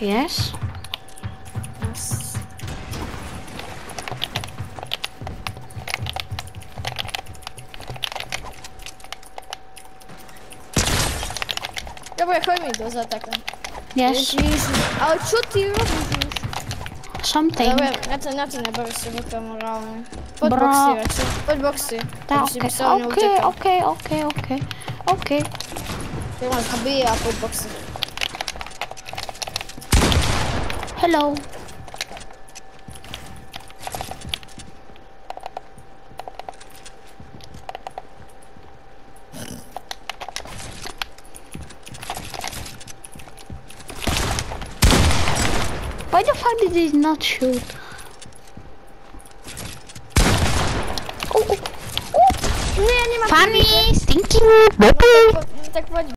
Yes. Yes. Dobra, chodźmy do zaataku. Yes. Ale co ty robisz już? Something. Dobra, na to, na to najbardziej sobie kamerałem. Pod Bra. boksy raczej. Pod boksy. Tak, okej, okej, okej, okej, okej. Okej. Ja mam zabije, a pod boksy. Hello. Why the fuck did he not shoot? Oh, oh, oh. Nie, nie ma... Funny, stinky, tak